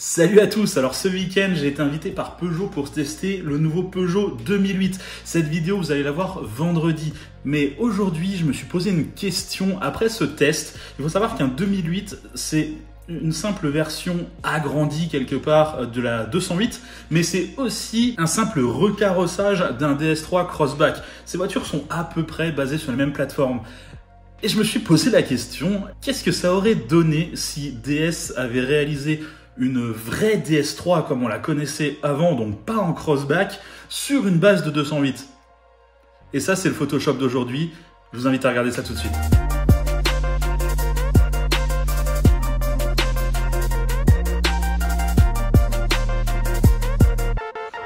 Salut à tous, alors ce week-end j'ai été invité par Peugeot pour tester le nouveau Peugeot 2008. Cette vidéo vous allez la voir vendredi, mais aujourd'hui je me suis posé une question après ce test. Il faut savoir qu'un 2008 c'est une simple version agrandie quelque part de la 208, mais c'est aussi un simple recarrossage d'un DS3 Crossback. Ces voitures sont à peu près basées sur la même plateforme. Et je me suis posé la question, qu'est-ce que ça aurait donné si DS avait réalisé une vraie DS3 comme on la connaissait avant, donc pas en crossback, sur une base de 208. Et ça, c'est le Photoshop d'aujourd'hui. Je vous invite à regarder ça tout de suite.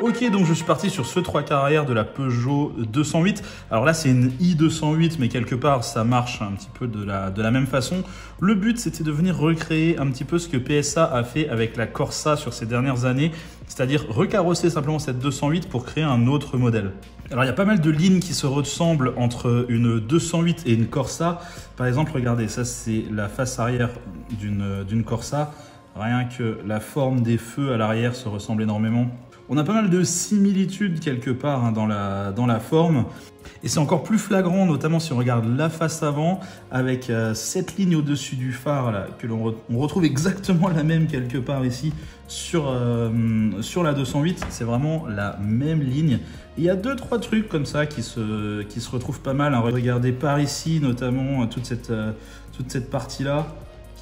Ok, donc je suis parti sur ce trois quarts arrière de la Peugeot 208. Alors là, c'est une i208, mais quelque part, ça marche un petit peu de la, de la même façon. Le but, c'était de venir recréer un petit peu ce que PSA a fait avec la Corsa sur ces dernières années, c'est-à-dire recarrosser simplement cette 208 pour créer un autre modèle. Alors il y a pas mal de lignes qui se ressemblent entre une 208 et une Corsa. Par exemple, regardez, ça c'est la face arrière d'une Corsa. Rien que la forme des feux à l'arrière se ressemble énormément. On a pas mal de similitudes quelque part hein, dans, la, dans la forme. Et c'est encore plus flagrant, notamment si on regarde la face avant, avec euh, cette ligne au-dessus du phare, là, que l'on on retrouve exactement la même quelque part ici sur, euh, sur la 208. C'est vraiment la même ligne. Il y a deux, trois trucs comme ça qui se, qui se retrouvent pas mal. Hein. Regardez par ici, notamment toute cette, euh, toute cette partie-là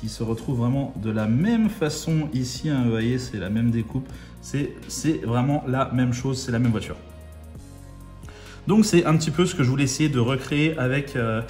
qui se retrouve vraiment de la même façon ici. Hein, vous voyez, c'est la même découpe. C'est vraiment la même chose, c'est la même voiture. Donc c'est un petit peu ce que je voulais essayer de recréer avec, euh,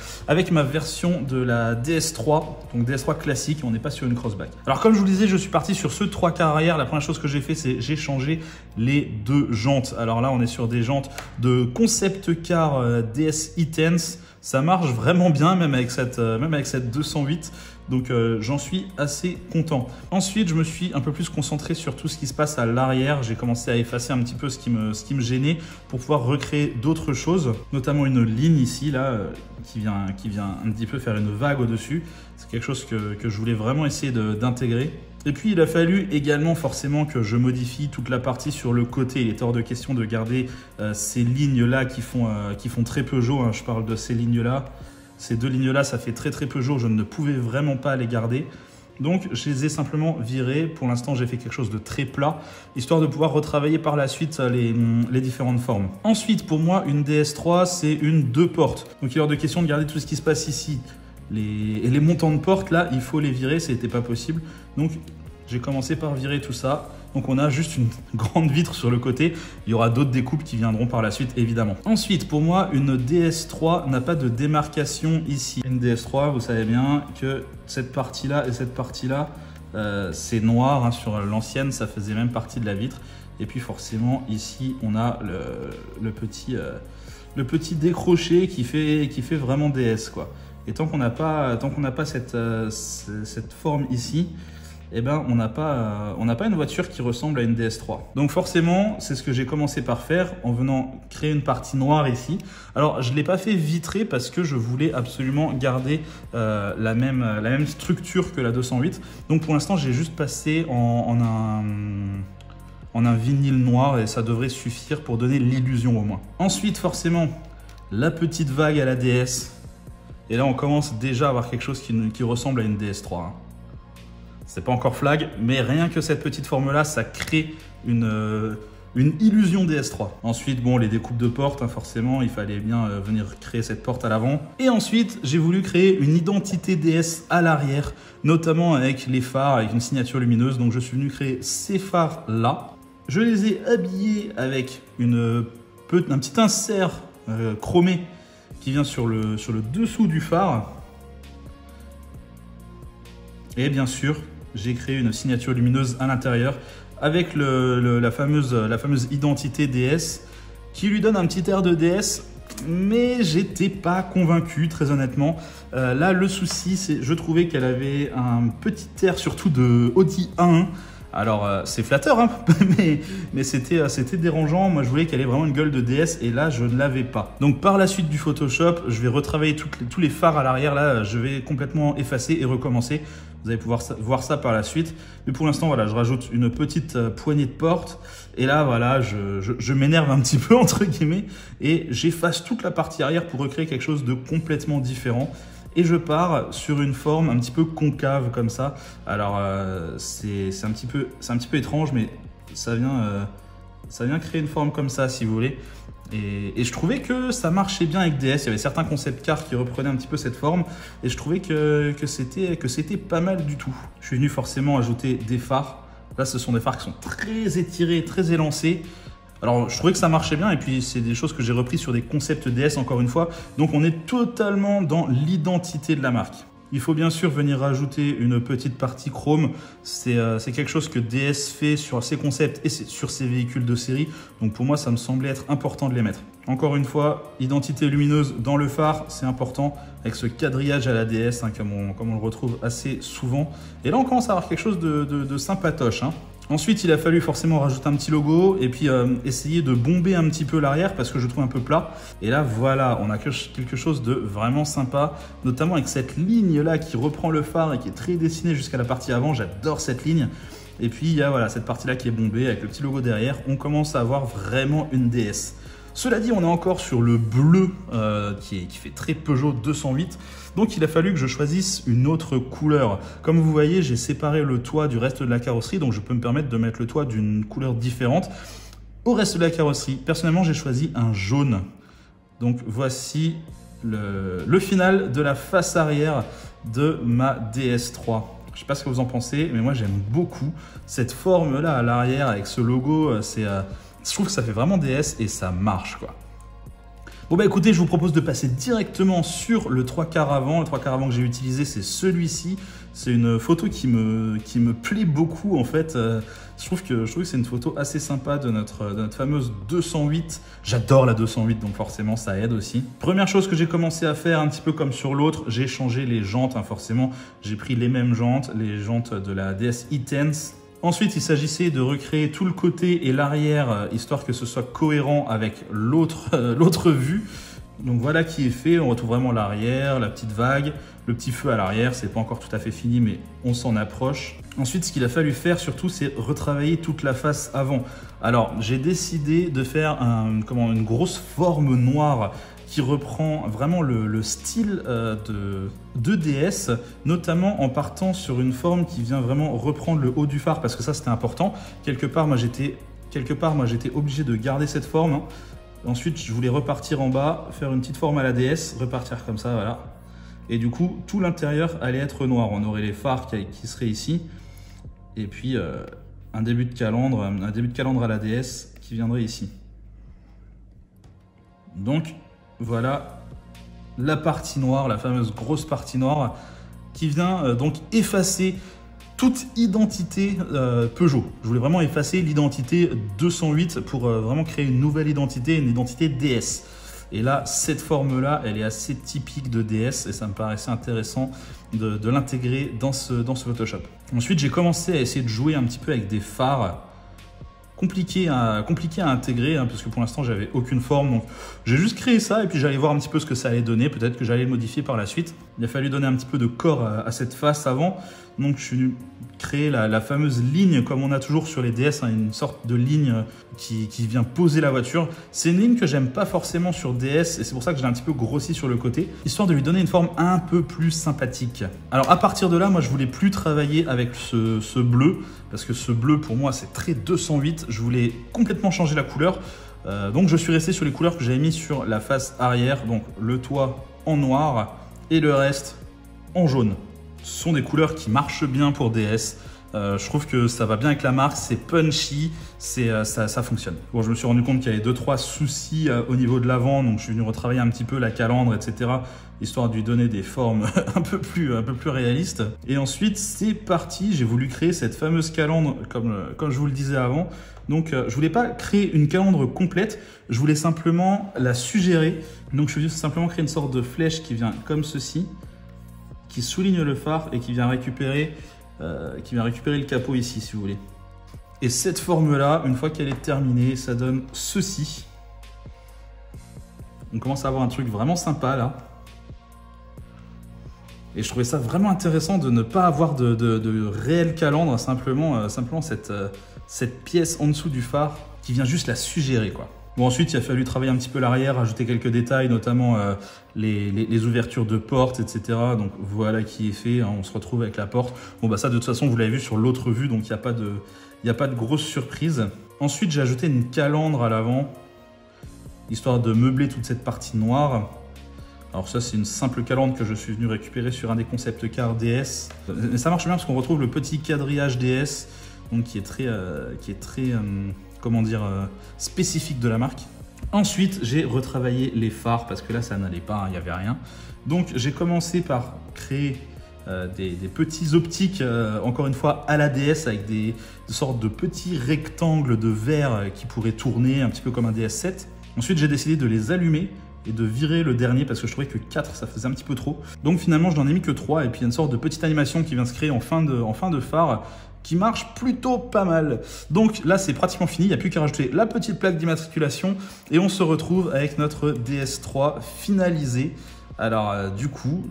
ma version de la DS3, donc DS3 classique, on n'est pas sur une crossback. Alors comme je vous le disais, je suis parti sur ce 3 quarts arrière, la première chose que j'ai fait c'est j'ai changé les deux jantes. Alors là on est sur des jantes de concept car euh, DS E-Tense, ça marche vraiment bien même avec cette, euh, même avec cette 208. Donc euh, j'en suis assez content. Ensuite, je me suis un peu plus concentré sur tout ce qui se passe à l'arrière. J'ai commencé à effacer un petit peu ce qui me, ce qui me gênait pour pouvoir recréer d'autres choses, notamment une ligne ici, là, euh, qui vient, qui vient un petit peu faire une vague au-dessus. C'est quelque chose que, que, je voulais vraiment essayer d'intégrer. Et puis il a fallu également forcément que je modifie toute la partie sur le côté. Il est hors de question de garder euh, ces lignes-là qui, font qui font très Peugeot. Hein. Je parle de ces lignes-là. Ces deux lignes-là, ça fait très très peu jours, je ne pouvais vraiment pas les garder. Donc je les ai simplement virées. Pour l'instant, j'ai fait quelque chose de très plat, histoire de pouvoir retravailler par la suite les, les, différentes formes. Ensuite, pour moi, une DS3, c'est une deux portes. Donc il est hors de question de garder tout ce qui se passe ici. Et les montants de portes, là, il faut les virer, ce n'était pas possible. Donc j'ai commencé par virer tout ça. Donc on a juste une grande vitre sur le côté. Il y aura d'autres découpes qui viendront par la suite, évidemment. Ensuite, pour moi, une DS3 n'a pas de démarcation ici. Une DS3, vous savez bien que cette partie-là et cette partie-là, euh, c'est noir. Hein, sur l'ancienne, ça faisait même partie de la vitre. Et puis forcément, ici, on a le, petit, euh, petit décroché qui fait, vraiment DS. Quoi. Et tant qu'on n'a pas, tant qu'on n'a pas cette, euh, cette forme ici, eh ben, on n'a pas, on pas une voiture qui ressemble à une DS3. Donc forcément, c'est ce que j'ai commencé par faire en venant créer une partie noire ici. Alors, je ne l'ai pas fait vitrer parce que je voulais absolument garder euh, la, même, la même structure que la 208. Donc pour l'instant, j'ai juste passé en, un en un vinyle noir et ça devrait suffire pour donner l'illusion au moins. Ensuite, forcément, la petite vague à la DS. Et là, on commence déjà à avoir quelque chose qui, qui ressemble à une DS3. C'est pas encore flag, mais rien que cette petite forme-là, ça crée une, euh, une illusion DS3. Ensuite, bon, les découpes de portes, hein, forcément, il fallait bien euh, venir créer cette porte à l'avant. Et ensuite, j'ai voulu créer une identité DS à l'arrière, notamment avec les phares, avec une signature lumineuse. Donc, je suis venu créer ces phares-là. Je les ai habillés avec une, un petit insert euh, chromé qui vient sur le, sur le dessous du phare. Et bien sûr, j'ai créé une signature lumineuse à l'intérieur avec la, fameuse, la fameuse identité DS qui lui donne un petit air de DS mais j'étais pas convaincu très honnêtement. Euh, là le souci c'est je trouvais qu'elle avait un petit air surtout de Audi 1 alors euh, c'est flatteur hein, mais, mais euh, c'était dérangeant. Moi je voulais qu'elle ait vraiment une gueule de DS et là je ne l'avais pas. Donc par la suite du Photoshop, je vais retravailler tous les phares à l'arrière. Là je vais complètement effacer et recommencer Vous allez pouvoir voir ça par la suite. Mais pour l'instant, voilà, je rajoute une petite euh, poignée de porte. Et là, voilà, je, m'énerve un petit peu, entre guillemets, et j'efface toute la partie arrière pour recréer quelque chose de complètement différent et je pars sur une forme un petit peu concave comme ça. Alors euh, c'est un, petit peu, un petit peu étrange, mais ça vient, euh, ça vient créer une forme comme ça si vous voulez. Et, je trouvais que ça marchait bien avec DS. Il y avait certains concept cars qui reprenaient un petit peu cette forme. Et je trouvais que, que c'était pas mal du tout. Je suis venu forcément ajouter des phares. Là, ce sont des phares qui sont très étirés, très élancés. Alors, je trouvais que ça marchait bien, et puis c'est des choses que j'ai repris sur des concepts DS encore une fois. Donc, on est totalement dans l'identité de la marque. Il faut bien sûr venir rajouter une petite partie chrome. Euh, c'est quelque chose que DS fait sur ses concepts et sur ses véhicules de série. Donc pour moi, ça me semblait être important de les mettre. Encore une fois, identité lumineuse dans le phare, c'est important avec ce quadrillage à la DS, hein, comme, on, le retrouve assez souvent. Et là, on commence à avoir quelque chose de, sympatoche. Hein. Ensuite, il a fallu forcément rajouter un petit logo et puis euh, essayer de bomber un petit peu l'arrière parce que je trouve un peu plat. Et là, voilà, on a quelque chose de vraiment sympa, notamment avec cette ligne-là qui reprend le phare et qui est très dessinée jusqu'à la partie avant. J'adore cette ligne. Et puis, il y a voilà, cette partie-là qui est bombée avec le petit logo derrière. On commence à avoir vraiment une DS. Cela dit, on est encore sur le bleu euh, qui, fait très Peugeot 208. Donc il a fallu que je choisisse une autre couleur. Comme vous voyez, j'ai séparé le toit du reste de la carrosserie, donc je peux me permettre de mettre le toit d'une couleur différente. Au reste de la carrosserie, personnellement, j'ai choisi un jaune. Donc voici le, final de la face arrière de ma DS3. Je ne sais pas ce que vous en pensez, mais moi j'aime beaucoup cette forme-là à l'arrière avec ce logo. Euh, c'est euh, je trouve que ça fait vraiment DS et ça marche quoi. Bon bah écoutez, je vous propose de passer directement sur le 3 quarts avant. Le 3 quarts avant que j'ai utilisé, c'est celui-ci. C'est une photo qui me, qui plaît beaucoup en fait. Euh, je trouve que, je trouve c'est une photo assez sympa de notre, de notre fameuse 208. J'adore la 208, donc forcément ça aide aussi. Première chose que j'ai commencé à faire, un petit peu comme sur l'autre, j'ai changé les jantes. Hein, forcément, j'ai pris les mêmes jantes, les jantes de la DS E-Tense Ensuite, il s'agissait de recréer tout le côté et l'arrière, euh, histoire que ce soit cohérent avec euh, l'autre vue. Donc voilà qui est fait, on retrouve vraiment l'arrière, la petite vague, le petit feu à l'arrière, c'est pas encore tout à fait fini mais on s'en approche. Ensuite ce qu'il a fallu faire surtout c'est retravailler toute la face avant. Alors j'ai décidé de faire une grosse forme noire qui reprend vraiment le, style euh, de, DS, notamment en partant sur une forme qui vient vraiment reprendre le haut du phare, parce que ça c'était important. Quelque part, moi j'étais quelque part, moi j'étais obligé de garder cette forme. Hein. Ensuite, je voulais repartir en bas, faire une petite forme à la DS, repartir comme ça, voilà. Et du coup, tout l'intérieur allait être noir. On aurait les phares qui, seraient ici, et puis euh, un début de calandre, un début de calandre à la DS qui viendrait ici. Donc, voilà la partie noire, la fameuse grosse partie noire, qui vient euh, donc effacer toute identité euh, Peugeot. Je voulais vraiment effacer l'identité 208 pour euh, vraiment créer une nouvelle identité, une identité DS. Et là, cette forme-là, elle est assez typique de DS et ça me paraissait intéressant de, l'intégrer dans ce, dans ce Photoshop. Ensuite, j'ai commencé à essayer de jouer un petit peu avec des phares compliqué à, compliqué à intégrer, hein, parce que pour l'instant, j'avais aucune forme. Donc, j'ai juste créé ça et puis j'allais voir un petit peu ce que ça allait donner. Peut-être que j'allais le modifier par la suite. Il a fallu donner un petit peu de corps à, cette face avant. Donc, je suis créer la, fameuse ligne, comme on a toujours sur les DS, hein, une sorte de ligne qui, vient poser la voiture. C'est une ligne que j'aime pas forcément sur DS et c'est pour ça que je l'ai un petit peu grossi sur le côté, histoire de lui donner une forme un peu plus sympathique. Alors à partir de là, moi je voulais plus travailler avec ce, bleu, parce que ce bleu pour moi c'est très 208, je voulais complètement changer la couleur. Euh, donc je suis resté sur les couleurs que j'avais mis sur la face arrière, donc le toit en noir et le reste en jaune. Ce sont des couleurs qui marchent bien pour DS. Euh, je trouve que ça va bien avec la marque, c'est punchy, euh, ça, fonctionne. Bon, je me suis rendu compte qu'il y avait deux trois soucis euh, au niveau de l'avant, donc je suis venu retravailler un petit peu la calandre, etc., histoire de lui donner des formes un peu plus, un peu plus réalistes. Et ensuite, c'est parti. J'ai voulu créer cette fameuse calandre, comme, comme je vous le disais avant. Donc, je voulais pas créer une calandre complète, je voulais simplement la suggérer. Donc, je vais simplement créer une sorte de flèche qui vient comme ceci qui souligne le phare et qui vient récupérer, euh, qui vient récupérer le capot ici, si vous voulez. Et cette forme-là, une fois qu'elle est terminée, ça donne ceci. On commence à avoir un truc vraiment sympa là. Et je trouvais ça vraiment intéressant de ne pas avoir de, réel calandre, simplement, euh, simplement cette, euh, cette pièce en dessous du phare qui vient juste la suggérer. Quoi. Bon, ensuite, il a fallu travailler un petit peu l'arrière, ajouter quelques détails, notamment euh, les, ouvertures de portes, etc. Donc voilà qui est fait, hein, on se retrouve avec la porte. Bon, bah ça, de toute façon, vous l'avez vu sur l'autre vue, donc il n'y a, pas de, grosse surprise. Ensuite, j'ai ajouté une calandre à l'avant, histoire de meubler toute cette partie noire. Alors ça, c'est une simple calandre que je suis venu récupérer sur un des concept cars DS. Mais ça marche bien parce qu'on retrouve le petit quadrillage DS, donc qui est très, euh, qui est très euh, comment dire, euh, spécifique de la marque. Ensuite, j'ai retravaillé les phares parce que là, ça n'allait pas, il n'y avait rien. Donc, j'ai commencé par créer euh, des, petits optiques, euh, encore une fois, à la DS avec des, des, sortes de petits rectangles de verre qui pourraient tourner un petit peu comme un DS7. Ensuite, j'ai décidé de les allumer et de virer le dernier parce que je trouvais que 4 ça faisait un petit peu trop. Donc finalement je n'en ai mis que 3 et puis il y a une sorte de petite animation qui vient se créer en fin de, en fin de phare qui marche plutôt pas mal. Donc là c'est pratiquement fini, il n'y a plus qu'à rajouter la petite plaque d'immatriculation et on se retrouve avec notre DS3 finalisé. Alors euh, du coup,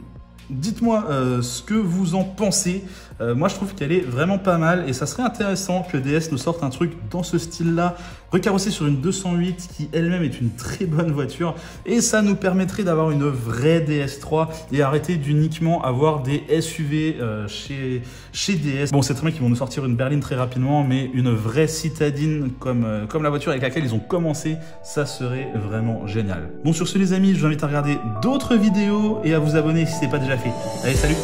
Dites-moi euh, ce que vous en pensez. Euh, moi, je trouve qu'elle est vraiment pas mal et ça serait intéressant que DS nous sorte un truc dans ce style-là, recarrossé sur une 208 qui elle-même est une très bonne voiture et ça nous permettrait d'avoir une vraie DS3 et arrêter d'uniquement avoir des SUV euh, chez, chez DS. Bon, c'est très bien qu'ils vont nous sortir une berline très rapidement, mais une vraie citadine comme, euh, comme la voiture avec laquelle ils ont commencé, ça serait vraiment génial. Bon, sur ce, les amis, je vous invite à regarder d'autres vidéos et à vous abonner si ce n'est pas déjà fait. Allez, salut